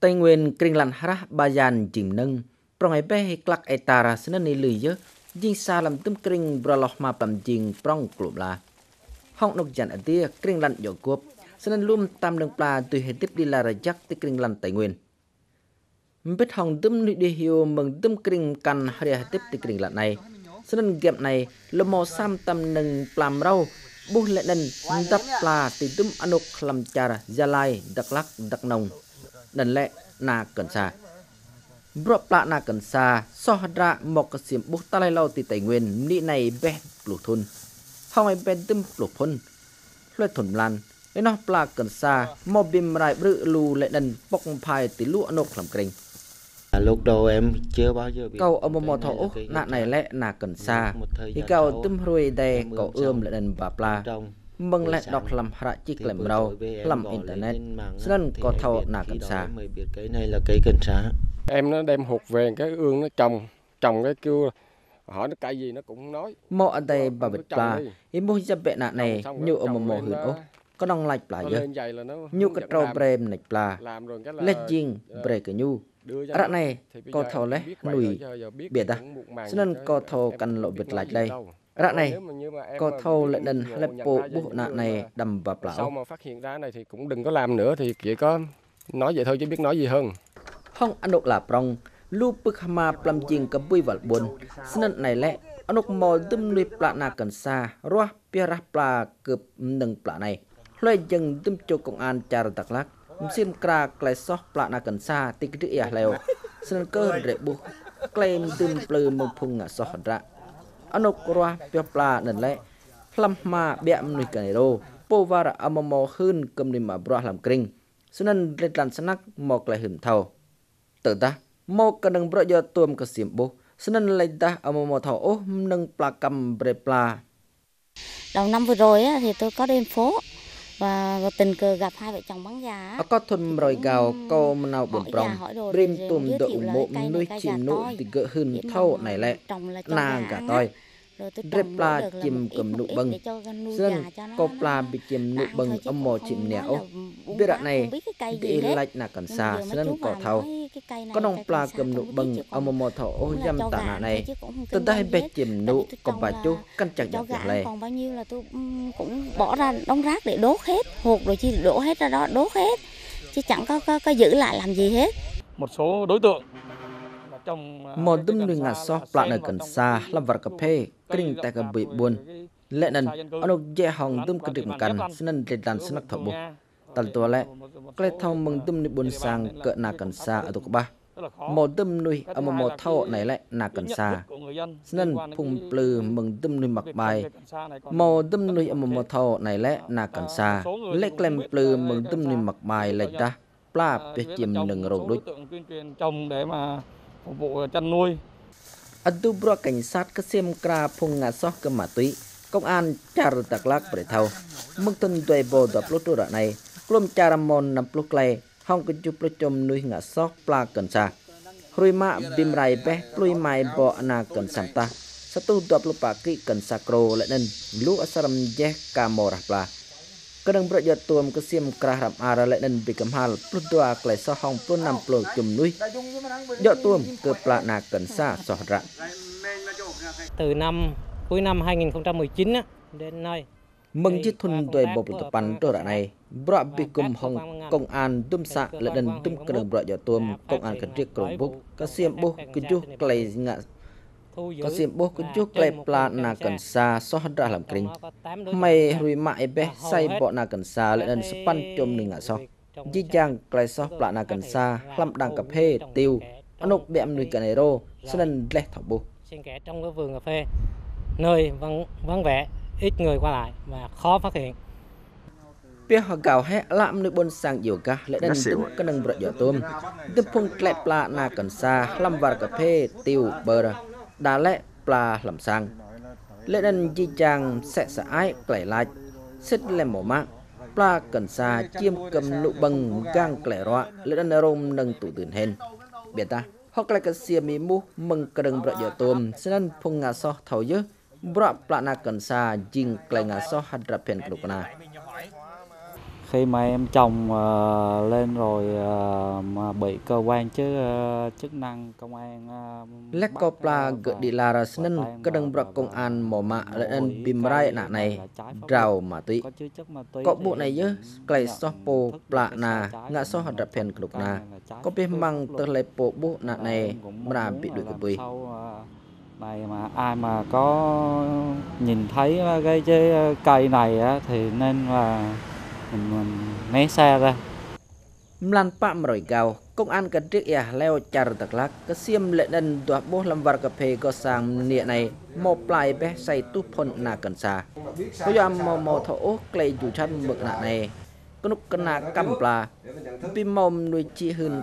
penguin Kringlan harah bayan jimneng prong ai beh klak ai tara snen ni lư yơ jing sa lam tum kring bro loh ma pam jing prong klub la hong nok jan atia Kringlan yo kup snen lum tam leng pla tu he tip di la ra jak ti Kringlan tai nguyên bít hong tum ni đi hiu mừng tum kring kan hria tip ti Kringlan này snen gap này lo mo sam tam neng plam rau បុះលិនដប់ឡាទីទុំអនុក្លំចារយ៉ាឡៃដកឡាក់ដកណង Đần lệ na cần xa. Bro plạ na cần xa, so hạt ra một cái xiêm bút ta lai lâu thì tài nguyên nị này bè lụ thun. Hong ai bè tâm lụ phun. Lôi thun lan, lấy nó plạ cần xa, mò bìm rai bự lù lệ đần bọc phai tí lũ anok làm kring. Lúc đầu em chưa bao giờ biết Cầu ở một mò thọ úc, nạ này lẽ nà cần xa. Thì cầu tâm ruồi đè cầu ươm lệ đần bà plạ. Mừng lẹ đọc làm hara chích lệm rau, làm internet. Nên có thọ nà cần biết cái này là cây cần sa em nó đem hụt về cái ương nó trồng trồng cái kêu hỏi nó cây gì nó cũng nói Mò ở đây bà bịch plà, ý mô hiếp bệ nạ này, như ở một mò huyền úc. Có nông lạch nó dơ. hướng cái trâu làm- brem nạch làm cái là Lết dinh ờ, bre cái nhu. Rạ này, có thầu lẽ, biết vậy nùi biệt à. màng Cho nên có thầu căn cũng lộ biệt lạch đây. Rạ này có thâu lại đần lẹp bộ bộ nạ này đầm vào lão. Sau mà phát hiện ra này thì cũng đừng có làm nữa thì chỉ có nói vậy thôi chứ biết nói gì hơn. Hong ăn độc là prong, lưu bức hama plam chiên cầm bùi vào buồn, xin này lẽ អនុមោទិមលីប្លាណាកនសារស់ពីរះប្លាគឺនឹងប្លាណៃផ្លែយ៉ាងទិមជោគងអានចារតក្លាក់មិនសិនក្រាក្លែសោះប្លាណាកនសាតិកតិអះឡែវស្នើកើរេបុក្លែមទិមភ្លឺមកភុងអសោះរៈ pia pla nần lẽ. Lam ma bẹm nui cần rô, po vara amamo hơn cầm ni mà bro làm kring. Senan lên lan sanak mò klai hừm thầu. Tự ta, mò cần nâng bro do tuom ka sim bu. Senan lên ta amamo thầu ô nâng pla cầm bre pla. Đầu năm vừa rồi á, thì tôi có đến phố và, tình cờ gặp hai vợ chồng bán á. Ở có thuần rồi gào câu nào hỏi prong. già Brim tùm là mộ nuôi chim nụ thì gỡ Để thâu này cho Nàng. Rồi tôi Rep là chim một ít, cầm một nụ để nuôi Dân pla nó bị chim nụ chứ âm mò nói nẻo. là Biết đoạn này, bị hết. lạch nà cần xa, mấy nên chú có này là nông pla cầm nụ tôi chứ âm còn mò thổ ô là cho tạ nạ này. Từ đây bè hết. chim Tại nụ tôi trồng bà là chú căn chặt cho dọc ăn lề. còn bao nhiêu là tôi ừm, cũng bỏ ra đống rác để đốt hết hột rồi chi đổ hết ra đó đốt hết chứ chẳng có có, có giữ lại làm gì hết một số đối tượng là trồng à, cần nui sa ngà là pla nà vào cần xa, lâm vật cà phê, kring taka bi bun lenan anok je hong dum krim kan snan le dan snak thobu tal to le kle thom mung dum ni bun sang ka na kan sa atuk ba mo dum nui am mo thau này lại na kan sa snan phung plư mung dum nui mak bai mo dum nui am mo thau này lại na kan sa le klem plư mung dum nui mak bai le ta ปลาเป็ดจิมหนึ่งโรงดุจ để mà phục vụ chăn nuôi adu bro cảnh sát ka sem kra phung nga so ka ma tui công an char tak lak pre thau mung tun doi bo da plo tu ra này klum charam mon nam plo klai hong kun ju plo chom nui nga so pla kan sa hrui ma bim rai be plui mai bo na kan sam ta satu dua puluh pagi kan sakro lenen lu asaram jeh kamorah pla Kadang berat ya tuam ke sim kerah ram ara lệ nên bị cầm hal. Plus dua klai so hong plus năm plus chum nuôi. Dọ tuam ke pla na cần sa so ra. từ năm cuối năm 2019 á, đến nay Mừng chiếc thuần tuổi bộ tập bản trò đoạn này, bro bị cùng hong công an đum xạ lệ đần đum cơ đường bro dọ tuam công an cần triệt cầu bốc, các xiêm bốc cứ chú klei ngạ có xiêm bốc cứ chú trên klei một pla nghìn na cần cần sa. sa so ra làm tượng Mày rui mãi bé say bộ na cần sa lệ đần cái span chôm nâng ngạ so. sa chang klei so có pla na cần thể sa, là lam đằng cà phê, tiêu. trong Anok bẹm nuôi cà nero, loại sân leh thọ bu. xen kẽ trong cái vườn cà phê nơi vắng vắng vẻ ít người qua lại và khó phát hiện Pia họ gạo hẹ lạm nơi bôn sang nhiều ca lệ đần đum cơ nâng bro dọ tuam. Đum phung klei pla na cần sa, lam var cà phê, tiêu bơ. Dalek Pla Lam Sang Lệ đần chi chàng sẽ xã ái cải lạch Xích lên mổ mạng Pla cần xa chiêm cầm lụ bằng gang cải rõ Lệ đần rôm nâng tủ tuyển hên Biệt ta Hoặc là cái xìa mì mù mừng cờ đừng bật dở tùm Sẽ nâng phung ngà so thầu dứ Bọa plạ nà cần xa dinh cải ngà so hạt rạp hẹn cực nà khi mà em trồng ờ, lên rồi ờ, mà bị cơ quan chứ ờ, chức năng công an Lek bắt, ko pla ge và di laras và nen đang kadang mà- brak công an mò mạ ngồi lẫn ý bim cái rai việc nạ này rau ma tui có bộ này em nhớ cũng klei nhận soh nhận po thức được pla cái na sai trái ngạ của soh mình hadra là pen kluk cái na này là trái có mang pháp tơ le po bu nạ này muốn bị bui sao, ờ, này mà ai mà có nhìn thấy cái cái cây này á, thì nên là mình, mình né xa ra មឡានប៉មរយកៅកុងអានកត្រិកយ៉ាឡែវចារតក្លាក់កសៀមលេនិនទោះបោះលំវរកភេក៏សាងនៀកណៃមកប្លាយបេះសៃទុះផុនណាកន្សាក៏យ៉ាមកមកថអូក្លេយូឆាត់មឹកណាណៃកនុកកណាកំប្លាពីមុំនួយជីហ៊ឺន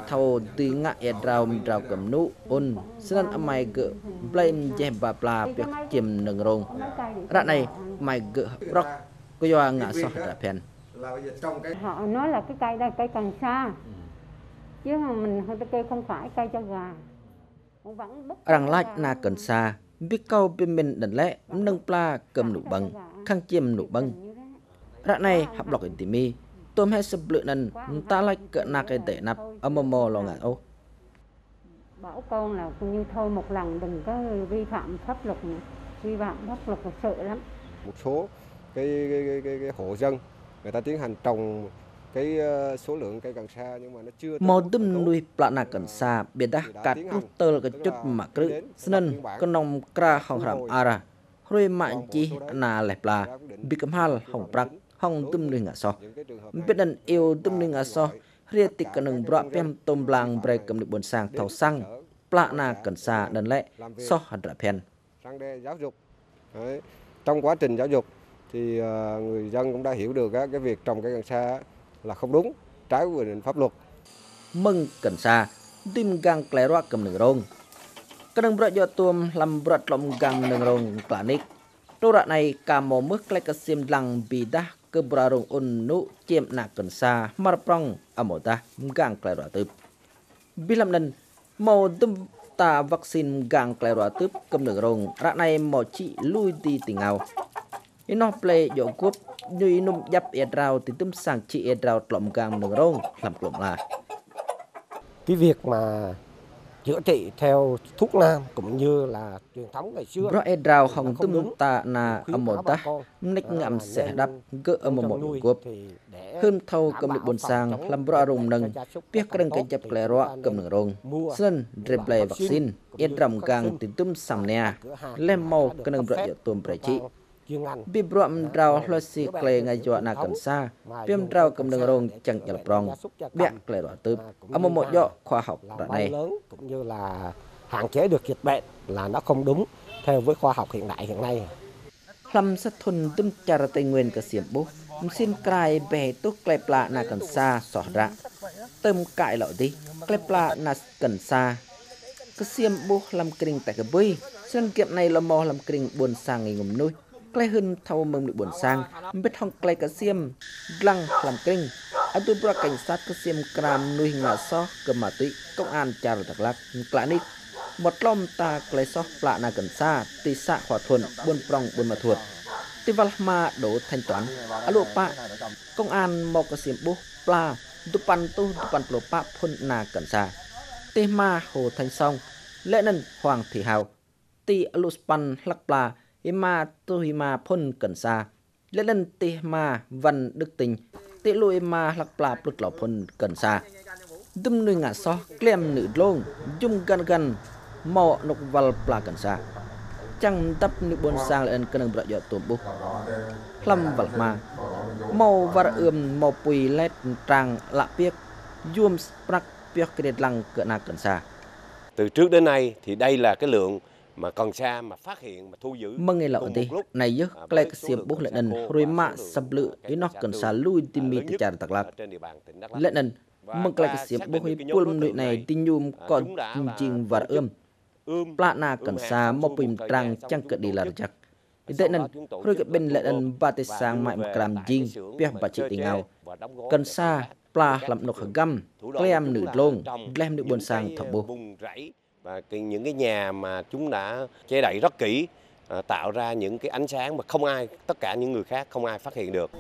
là bây giờ trong cái họ nói là cái cây đây cây cần sa. Ừ. chứ mình cây không phải cây cho gà. Vẫn rằng lại là cần sa. Biết câu bên mình đần lẽ nâng pla cầm nụ băng khăng chiêm nụ băng. rạ này hấp lọc tỉ mi tôm hết sập lượn nần ta lại cận nạc cái tệ nạp âm mò mò lo ngại ô. Bảo con là cũng như thôi một lần đừng có vi phạm pháp luật vi phạm pháp luật là sợ lắm. Một số cái, cái, cái, cái, cái hộ dân người ta tiến hành trồng cái số lượng cây cần sa nhưng mà nó chưa một tấm nuôi plana cần sa biển đã cắt rút tơ là cái chút mà cứ nên con nông kra hồng hàm ara. Rồi mạnh chi na lẹp là bị cấm hal hồng prak hồng tấm nuôi ngã so. biết đàn yêu tấm nuôi ngã so. ria tịch cần nung bọa pem tôm lang bre cầm được buồn sang thầu sang plana cần sa đần lệ so hẳn ra pen trong quá trình giáo dục thì à, người dân cũng đã hiểu được cái việc trồng cây cần sa là không đúng, trái quy định pháp luật. Meng sa tim gang klera kem nengrong. Kadang berat jatuh lam berat lom cả nick klanik. Torak này cả một mức lấy cái sim lăng bị đá cơ bờ rung ôn nụ chiếm nạ cần sa mà prong ở à một ta gan lại rõ tớp. Bị làm nên mô tâm ta vaccine gan lại rõ tớp cầm nửa rung rạ này mô chị lui đi tình ào inople yo kup như num yap e rau thì tum sang chi e rau tlom gang nung rong làm tlom la cái việc mà chữa trị theo thuốc nam cũng như là truyền thống ngày xưa. Rõ rào hồng tâm ta là âm một ta, nách ngậm sẽ đắp gỡ âm một một cốp. Hơn thâu cầm được bồn sang làm rõ rùng nâng, biết rừng cái chập lẻ rõ cầm nửa rùng. Sơn rệp lẻ vaccine, yên rầm gàng thì tâm sầm nè, lem màu cầm nâng rõ dựa tôm bởi trị bị brom rau lo si kle ngay dọa na cần xa bìm rau cầm đường rong chẳng nhập rong bẹn kle đỏ tớp ở một một khoa học đã này. cũng như là hạn chế được dịch bệnh là nó không đúng theo với khoa học hiện đại hiện nay. Lâm sát thun tâm trà tây nguyên cả xiêm bố. Xin cài bè tốt kẹp lạ na cần xa xỏ ra. Tâm cãi lọ đi. Kẹp lạ na cần xa cái xiêm bố làm kinh tại cái bơi xuân kiệm này là mò làm kinh buồn sang ngày ngầm nuôi. ក្លេហ៊ុនថោមឹមលបួនសាងមិតហងក្លេកសៀមឡាំងខ្លាំគ្រិងអតុប្រកញ្សាតកសៀមក្រាមនុយងាសោះកមតិកុំអានចារតក្លាក់ក្លានេះមកលំតាក្លេសោះផ្លាក់ណាកន្សាទីស័កខធនបួនប្រងបួនមកធួតទីវលម៉ាដូថាញ់តាន់អលុបៈកុំអានមកកសៀមបុះផ្លាទុប៉ាន់ទុទុប៉ាន់ប្លបៈភុនណាកន្សាទេម៉ាហូថាញ់សងលែកនិនហួងធីហៅទីអលុស្ប៉ាន់លឹកផ្លា prong mà ma tu sa ma ti ima tu hima phun cần sa. Lệ nân ti ma văn đức tình. Ti lui ma lắc pla plut lọ phun cần sa. Dum nuôi ngã so, klem nữ lông, dung gan gan, mò nuk val pla cần sa. Chẳng tap nữ bon sang lên cân nặng bạc bra yo tumbu lâm vật ma màu và ươm, màu pui lét trang lạ biếc. Yum sprak biếc kret lăng cỡ na cần sa. Từ trước đến nay thì đây là cái lượng mà cần sa mà phát hiện mà thu giữ mengai la cùng ti một lúc nay yo à, klek với số siam lượng bu cần le sa nan khô roi và ma số lượng sablu cây ino cần kan sa sa tươi, lui ti à, mi lớn ti nhất char tak lak ở trên địa bàn tỉnh Đắk Lắk. le nan Và meng klek qua siam xác bu định hi cái nhóm đối pul tượng nui này này, ti nhum à, kon jing var tổ chức ươm ươm pla na ươm kan sa một thời trang chang ke tổ di lar chức. jak chúng tổ rồi cái bên gom ba te và sang mai về kram ti chế ngao và đóng gói cần thác. pla gam thủ đoạn klem của nữ lông lem nữ buôn sang ờ, bù và những cái nhà mà chúng đã che đậy rất kỹ à, tạo ra những cái ánh sáng mà không ai, tất cả những người khác không ai phát hiện được.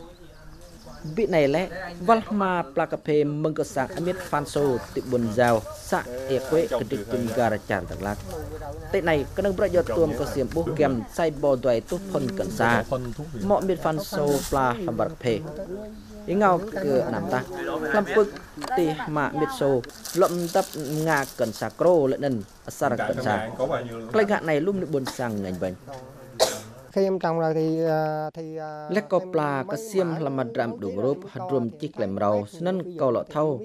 Vị này lẽ Valma Plakape mừng cơ Amit Fanso tị buồn Giao xã e quê cơ Trịch Tùm Gà gara char đặc lạc tệ này có nâng bật giọt tuôn có xiêm bố kèm sai bò đoài tốt phân cận xa. Mọi miệt Fanso Pla Plakape ngao cơ nằm ta. Làm bức tì mà miệt sô lậm tập ngà cận xa kro lệ nần sa cận xa cái ngạn này lúc được buồn sang ngành bệnh khi em trồng rồi thì thì Lekopla ka siam lamadram du grup hadrum chik lem rau snen ko lo thau.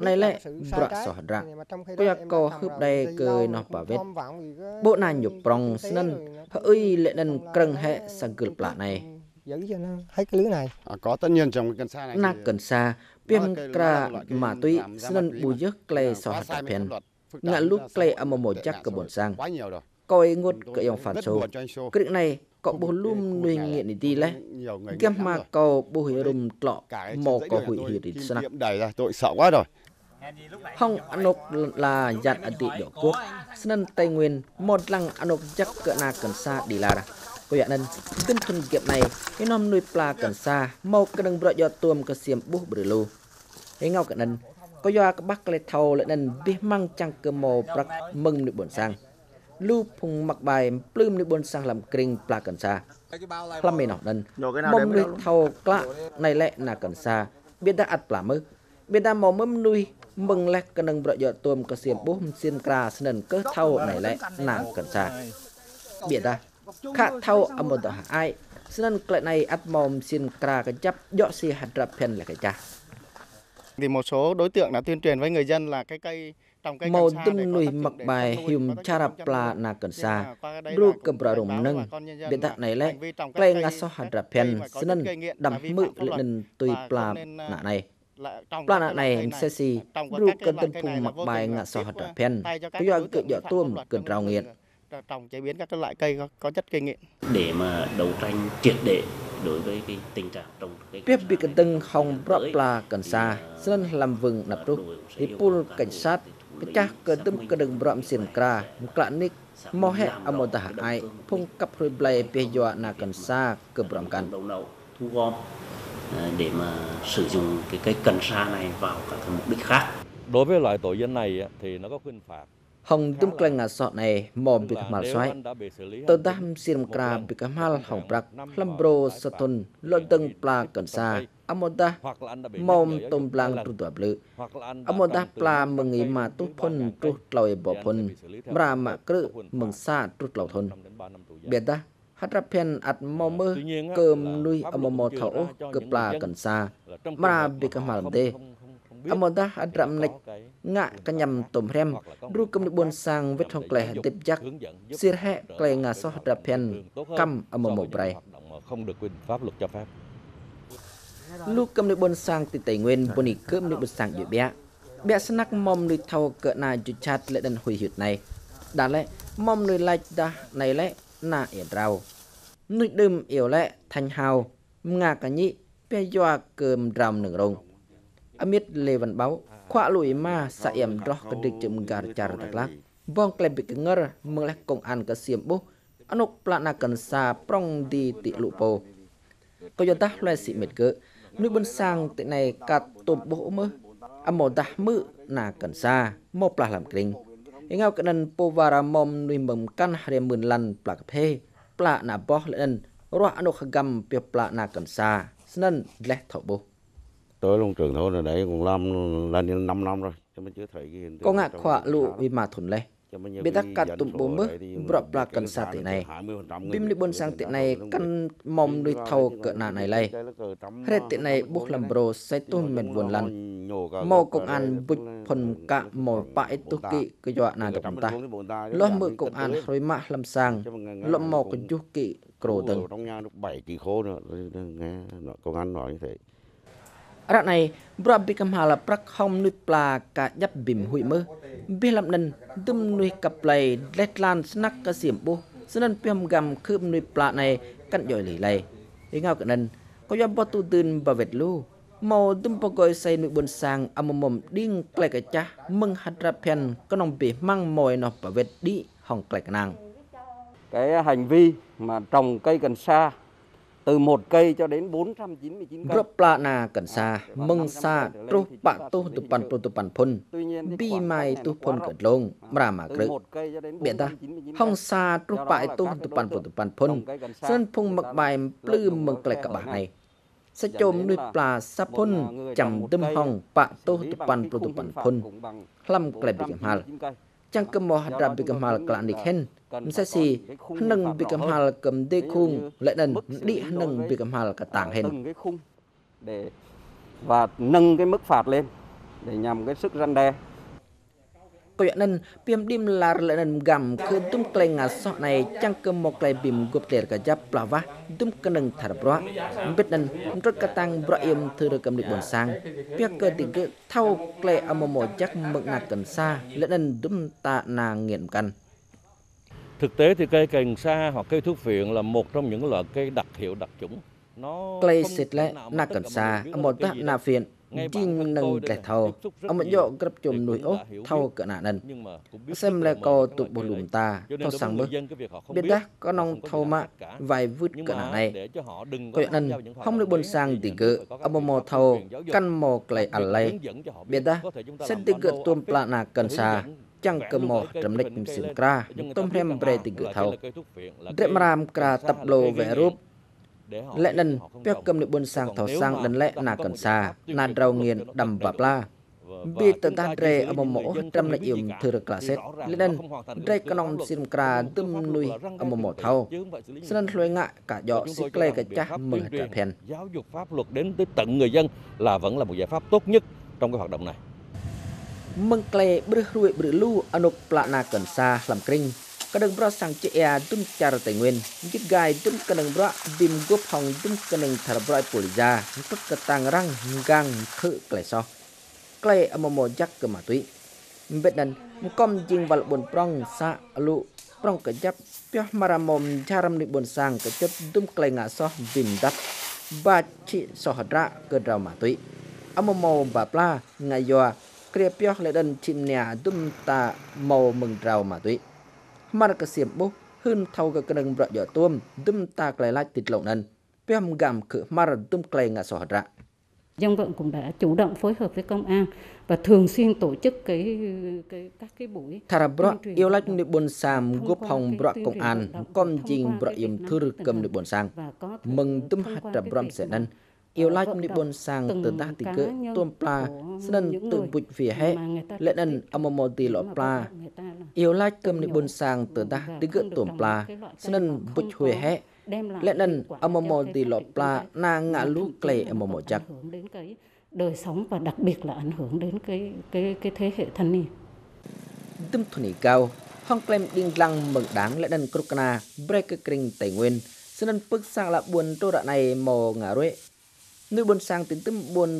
này lẽ bra so hadra ko ya ko hup dai ke no pa vet bộ na nhục prong snen ơi lệ nên kreng he sagul pla này giữ cho nó hết cái lưới này. À, có tất nhiên trong cần sa này na cần sa piam kra ma tui snen bu yek klei so hadra pen ngạ lúc klei amo mo jak ke bon sang. coi ngút ke yong fan so cái này có bố lum nuôi nghiện đi lẽ kem mà cầu bố hủy rùm lọ mò có hủy hủy đi ra tội sợ quá rồi. Hong anok là giặt ở đỏ quốc. Sân Tây Nguyên một lăng anok chắc cỡ na cần xa đi là ra យនឹងគឺទុនគៀបណៃឯនំនុយប្លាកន្សាមកក្នឹងប្រយោទួមកសៀមបុះប្រលូឯងៅកណ្ដិនក៏យកក្បាក់ក្លេថោលនឹងវិម៉ាំងចាំងកឺម៉ោប្រាក់មឹងនុយបនសាំងលូភុងមកបាយភ្លឹមនុយបនសាំងលំក្រិងប្លាកន្សាខ្លំមេណោះដិនមុំនុយថោក្លាក់ណៃលែកណាកន្សាបៀតាអត់ប្លាមើបៀតាមកមឹមនុយមឹងលេះកនឹងប្រយោទួមកសៀមបុះមិនសៀមក្រាស្និនកើថោណៃលែកណាកន្សាបៀតា khá thâu âm một ai sân klệ này ắt mòm xiên kra cái chấp dọ xì hạt rập pen là cái cha. Thì một số đối tượng đã tuyên truyền với người dân là cái cây màu tum nuôi mặc bài hium charapla na cần sa. dru ke brarum nâng. biện tạ này lẽ klay nga so hadra pen senen đầm mự lên tùy pla nạ này. pla nạ này sesi dru cần tân phùng mặc bài nga so hadra pen cái do cự dọ tuôm cần rau nghiện trồng chế biến các loại cây có, có chất gây nghiện để mà đấu tranh triệt để đối với cái tình trạng trồng cây biết bị cần tân không pla cần sa senen làm vừng nạp rút. thì pul cảnh sát pecah ke tem kedeng beram sin kra mukla nik mo he amodah ai phung cấp hồi blay pe yo na cần sa ke beram kan thu gom để mà sử dụng cái cây cần sa này vào các mục đích khác. Đối với loại tội danh này thì nó có khuyên phạt hong tum klang nga so này mò bị kamal xoay tơ dam sim kra bị kamal hong prak lam bro satun lo dâng pla cần sa amoda mom tum plang tru tu blư amoda pla mừng ý mà tu phun tru tlau e bo phun mra ma krư mừng sa tru tlau thon biệt da hatra pen at mò mơ cơm nuôi amò mò thảo cơ pla cần sa mra bị kamal de amoda adram nek ngạ ka nhằm tôm rem. ru kem buôn sang vết hong kleh tiếp chắc sir he kleh nga so hatra pen kam amomo brai không được quy định pháp luật cho phép. Lu cầm đi buôn sang từ tây nguyên buôn đi cướp đi buôn sang dự bé bé snack mom đi thâu cỡ na ju chat lệ đần hủy huyệt này. Đã lẽ mom nuôi lại đã này lẽ na yểm rau nuôi đơm yếu lẽ thành hào. Ngà cả nhị bé doa cơm rau nửa rồng amit Levenbau khua lui ma sa em roh kedik jem gar car taklak bong klem pi kenger mengleh kong an ke siem bu anuk plana kan sa prong di ti lu po ko yo tah le si met ke nu bun sang ti này kat tôm bu mơ amo dah mư na kan sa mo plah lam kring ingau kanan po varamom nui mem kan hre mun lan plak phe plak na boh len roh anuk gam pi plak na kan sa snan leh thau bu tới luôn trường thôi rồi đấy cũng năm lên năm năm rồi chứ mới chưa thấy cái hiện có ngạc khỏa lụ vì mà thuần lẽ biết đắc cắt tụm bố mơ bọt là cần xa tệ này. bim đi buôn sang tệ này căn mong đi thâu cỡ nà này lây. hết tệ này buộc làm bro sẽ tuôn mình buồn lăn. mò công an bụt phần cả mò bãi tu kỵ cái dọa nà gặp ta. lo mơ công an rồi mạ làm sang lo mò cái chú kỵ cổ từng trong nhà lúc bảy kỳ khô nữa công an nói như thế Rat này, bà bị cầm hà là prak hong nuôi pla cả dắp bìm hụi mơ. Bì làm nần, đâm nuôi cặp lầy, lết lan snack cả xiểm bố. Sân nân piam gầm khơm nuôi pla này, cắn dội lì lầy. Thế ngao cả nần, có do bó tu tươn bà vẹt lưu. Màu đâm bà gọi xây nuôi buồn sang, âm à mồm mồm điên klei cả cha, mừng hạt ra phèn, có nòng bì mang mồi nó bà vẹt đi, hòng klei cả nàng. Cái hành vi mà trồng cây cần sa từ một cây cho đến 499 cây. Berapa na cần sa, mừng sa, trúc bạ tu tu pan tu tu pan phun, bi mai tu phun cận lông, mà mà cự. Biện ta, hong sa trúc bạ tu tu pan tu tu pan phun, sơn phung mặc bài plư mừng lại cả bà này. Sa chôm nuôi pla sa phun, chầm đâm hong bạ tu tu pan tu tu pan phun, lâm lại bị hal. Chẳng cầm mò hạt bị cầm hal cả nịch hen, sẽ si nâng bị cầm hal cầm đê khung lại đần đi nâng bị cầm hal cả tảng hen. Để và nâng cái mức phạt lên để nhằm cái sức răn đe. Kaya nan piam dim lar lanan gam ke tum kleng aso nai chang ke mo klai bim gup ter ka jap plava tum keneng thar bro bet nan rot katang bro im thư được cầm được bon sang. Pia ke ti ke thau klai amomo jak mực na cần sa lanan dum ta na nghiện căn Thực tế thì cây cần sa hoặc cây thuốc viện là một trong những loại cây đặc hiệu đặc chủng. Clay xịt lệ na cần sa một ta na phiền jing nâng lệ thâu ông mà dọ grab chùm nuôi ốc thâu cỡ nạ nần xem lệ co tụ bồ lùm ta thâu sang bức biết đã có nông thâu mạ vài vứt cỡ nạ này coi nần không được bồn sang tỉ cự ông mò thâu căn mò clay ả lay biết đã sẽ tỉ cự tuôn plạ nà cần sa chẳng cơ mò trầm lịch xỉm kra tôm hem bre tỉ cự thâu Rệm ram kra tập lô vẽ rúp lẽ nần peo cầm được buôn sang thảo sang đần lẽ na cần xa na rau nghiền đầm và pla bi tờ ta tre ở một mẫu trăm là yểm thừa được là xét lẽ nần đây con ông xin kra tum nuôi ở một mẫu thâu xin nần lôi ngại cả dọ xích lê cả cha mừng trả phèn. giáo dục pháp luật đến tới tận người dân là vẫn là một giải pháp tốt nhất trong cái hoạt động này. Mừng kle bữa ruồi bữa lu anuk plana cần xa làm kinh Kadang bro sang che ea dum char tai nguyên. Git gai dum kadang bro dim go phong dum kadang thar bro polija. Put ka tang rang gang khự klai so. Klai amomo jak ka ma tui. Bet nan kom jing wal bun prong sa lu prong ka jap pyo maramom charam ni bun sang ka chut dum klai nga so dim dat. Ba chi so hadra ka draw ma tui. Amomo ba pla ngayo គ្រាបយោះលេដិនឈីមញ៉ាទុំតាម៉ោមឹងត្រៅមកទុយ mà ka siam bo hun thau ka kadang bra yo tuam dum ta klai lai tit lộng nan pem gam khử mar đâm klai ngã so ra. dân vận cũng đã chủ động phối hợp với công an và thường xuyên tổ chức cái, cái các cái buổi thara bro yêu lách ni buồn sam góp hong bro công an con jing bro im thư cầm ni buồn sang mừng tum hatra bram senan nan yêu lách ni bồn sang từ ta tì cơ tuom pla sân tự bụi phía hệ lệ nan amomo tì lọ pla yêu lách cầm ni bồn sang từ ta tì cơ tuom pla sân bụi huề hệ lệ nan amomo tì lọ pla na ngã lú klei amomo chắc đời sống và đặc biệt là ảnh hưởng đến cái cái cái thế hệ thanh niên. Tâm thuần cao, hong klem đinh lăng mừng đáng lệ đần krokana break kring tài nguyên, xin ân bức sang là buồn trô đạ này mò ngả ruệ. នៅបនសាងទីនទឹមបន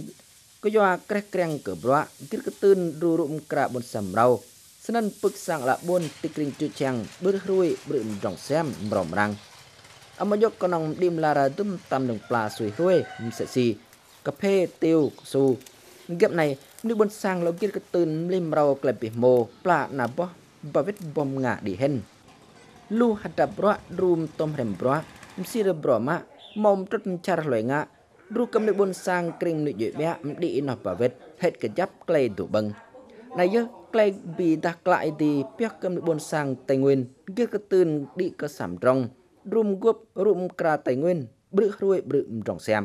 ក៏យកក្រេះក្រាំងកប្រក់ទីកតឿនរូរុំក្រាបនសម្រោស្និនពឹកសាងឡាបនទីក្រឹងជុចាំងបឺរួយបឺមរងសាមរំរាំងអមយកកណងឌីមឡារ៉ាទុំតាមនឹងផ្លាស៊ុយហួយមសិស៊ីកាភេទៀវស៊ូងាប់ណៃនឹងបនសាងលោកគិតកតឿនលឹមរោក្លែពីម៉ូផ្លាណាបោះបាវិតបំងាឌីហិនលូហតប្រក់រូមតំរឹមប្រក់មស៊ីរប្រម៉ាម៉មត្រុតចារលយងា រស់គំនិបុនសាងគ្រីមនុយវៈមឌីណោះបវិតហេតកចាប់ក្លេទុបឹងណៃយើក្លេពីដាក្លៃទីពះគំនិបុនសាងតៃងឿនគិកតឿនឌីកសំត្រងរុំគប់រុំក្រាតៃងឿនព្រឹករួយព្រឹកត្រងសាម